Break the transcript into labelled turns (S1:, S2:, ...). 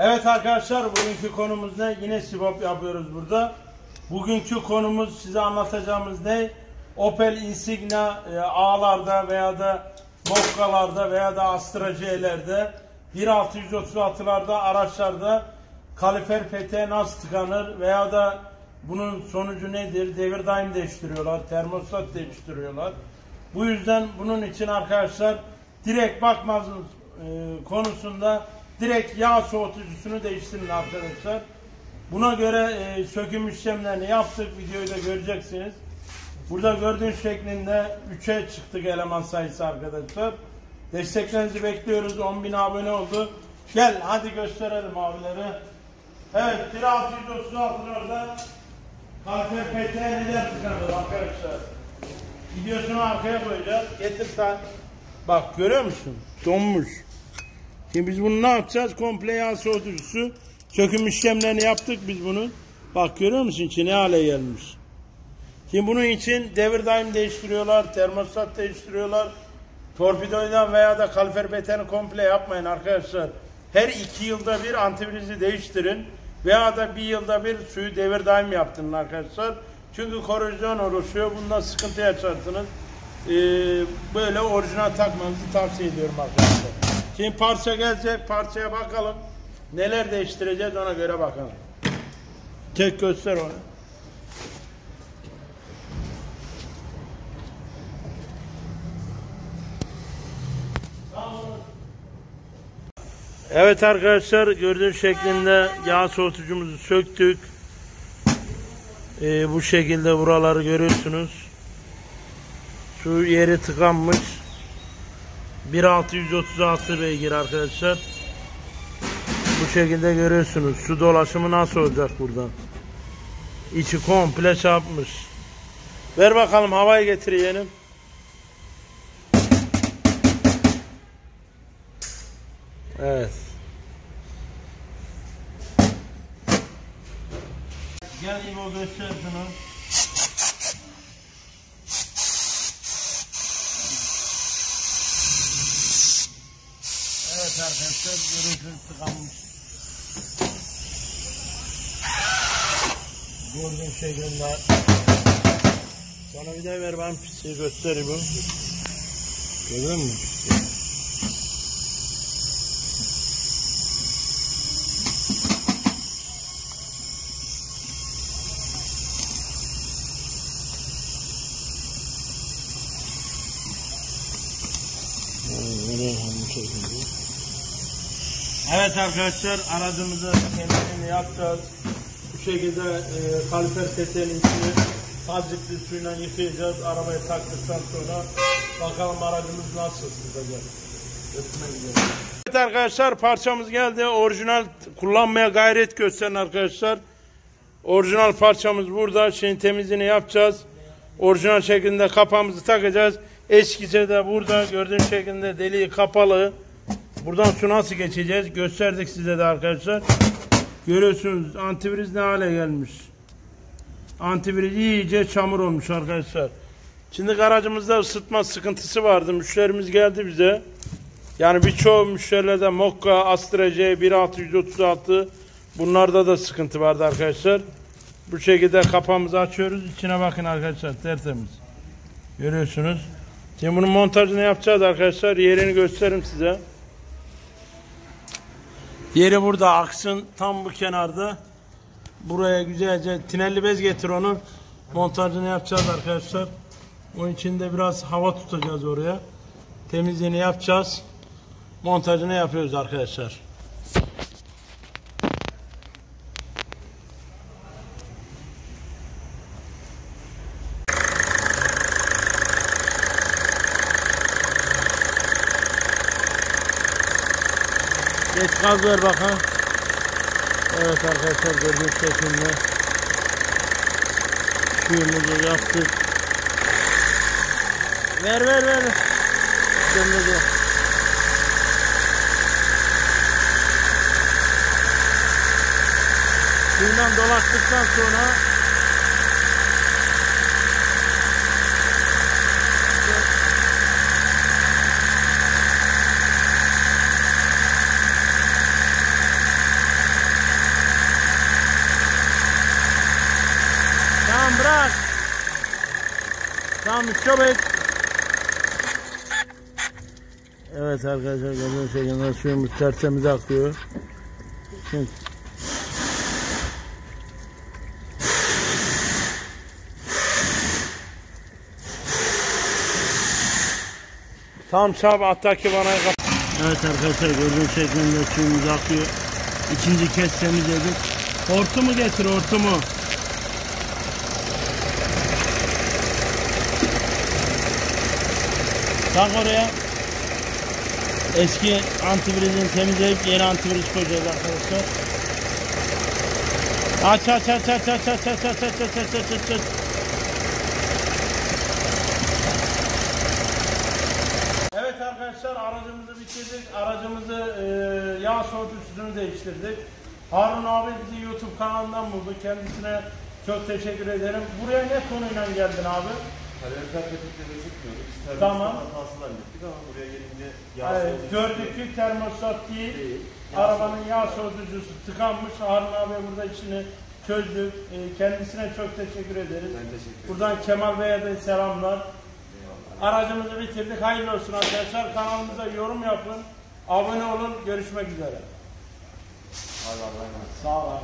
S1: Evet arkadaşlar bugünkü konumuz ne? Yine sibop yapıyoruz burada. Bugünkü konumuz size anlatacağımız ne? Opel Insignia e, A'larda veya da Mokka'larda veya da Astra C'lerde 1636'larda araçlarda kalifer peteğe nasıl tıkanır veya da bunun sonucu nedir? Devir daim değiştiriyorlar, termostat değiştiriyorlar. Bu yüzden bunun için arkadaşlar direkt bakmazın e, konusunda direkt yağ soğutucusunu değiştirin arkadaşlar. Buna göre e, söküm işlemlerini yaptık. Videoyu da göreceksiniz. Burada gördüğünüz şeklinde 3'e çıktık eleman sayısı arkadaşlar. Desteklerinizi bekliyoruz. 10.000 abone oldu. Gel hadi gösterelim abileri. Evet 1636'larda kalfer peteğe neler tıkanır arkadaşlar. Videosunu arkaya koyacağız. Getir sen. Bak görüyor musun? Donmuş. Şimdi biz bunu ne yapacağız? Komple yağ soğutucusu. Söküm işlemlerini yaptık biz bunu. Bak görüyor musun içi ne hale gelmiş. Şimdi bunun için devir daim değiştiriyorlar, termostat değiştiriyorlar. Torpidoydan veya da kalfer beteni komple yapmayın arkadaşlar. Her iki yılda bir antifrizi değiştirin. Veya da bir yılda bir suyu devir daim yaptırın arkadaşlar. Çünkü korozyon oluşuyor. Bunda sıkıntı yaşarsınız. Ee, böyle orijinal takmanızı tavsiye ediyorum arkadaşlar. Şimdi parça gelecek. Parçaya bakalım. Neler değiştireceğiz ona göre bakalım. Tek göster onu. Evet arkadaşlar gördüğünüz şeklinde yağ soğutucumuzu söktük. Ee, bu şekilde buraları görüyorsunuz. Su yeri tıkanmış. 1636 beygir arkadaşlar. Bu şekilde görüyorsunuz. Su dolaşımı nasıl olacak buradan. İçi komple çarpmış. Ver bakalım havayı getir. Evet. Gel İbo göster şunu. Evet arkadaşlar görüntü tıkanmış. Gördüğün şekilde. Sana bir de ver ben pisliği göstereyim. Görüyor musun? Evet arkadaşlar aracımızı temizliğini yapacağız. Bu şekilde e, kalifer peteğinin içini azıcık suyla yıkayacağız. Arabayı taktıktan sonra bakalım aracımız nasıl sızacak. Evet arkadaşlar parçamız geldi. Orijinal kullanmaya gayret gösteren arkadaşlar. Orijinal parçamız burada. Şimdi temizliğini yapacağız. Orijinal şeklinde kapağımızı takacağız. Eskisi de burada gördüğünüz şekilde deliği kapalı. Buradan su nasıl geçeceğiz gösterdik size de arkadaşlar. Görüyorsunuz antiviriz ne hale gelmiş. Antiviriz iyice çamur olmuş arkadaşlar. Şimdi garajımızda ısıtma sıkıntısı vardı. Müşterimiz geldi bize. Yani birçoğu müşterilerde Mokka, Astra C, 1636 bunlarda da sıkıntı vardı arkadaşlar. Bu şekilde kapağımızı açıyoruz. İçine bakın arkadaşlar tertemiz. Görüyorsunuz. Şimdi bunun montajını yapacağız arkadaşlar. Yerini gösteririm size. Yeri burada aksın tam bu kenarda. Buraya güzelce tinelli bez getir onun. Montajını yapacağız arkadaşlar. Onun için de biraz hava tutacağız oraya. Temizliğini yapacağız. Montajını yapıyoruz arkadaşlar. Geç gaz ver bakalım. Evet arkadaşlar gördüğünüz şekilde suyumuzu yaptık. Ver ver ver. Döndü Suyundan dolaştıktan sonra Stop et. Evet arkadaşlar gördüğünüz şekilde suyumuz tertemiz akıyor. Şimdi Tam çab attaki bana Evet arkadaşlar gördüğünüz şeklinde suyumuz akıyor. İkinci kez temizledik. Hortumu getir hortumu. Tak oraya. Eski antivrizini temizleyip yeni antivriz koyacağız arkadaşlar. Aç aç aç aç aç aç aç aç aç aç aç aç aç. Evet arkadaşlar aracımızı bitirdik. Aracımızı e, yağ soğutucusunu değiştirdik. Harun abi bizi YouTube kanalından buldu. Kendisine çok teşekkür ederim. Buraya ne konuyla geldin abi?
S2: Kalorifer petekte gözükmüyordu. Biz termostat
S1: Tamam.
S2: hatası ama buraya gelince yağ
S1: Evet,
S2: soğutucu
S1: gördük ki termostat değil.
S2: değil.
S1: Arabanın yağ soğutucusu tıkanmış. Harun abi burada içini çözdük. E, kendisine çok teşekkür ederiz.
S2: Ben teşekkür ederim.
S1: Buradan Kemal Bey'e de selamlar.
S2: Eyvallah.
S1: Aracımızı bitirdik. Hayırlı olsun arkadaşlar. Kanalımıza yorum yapın. Abone olun. Görüşmek üzere.
S2: Emanet.
S1: Sağ olun.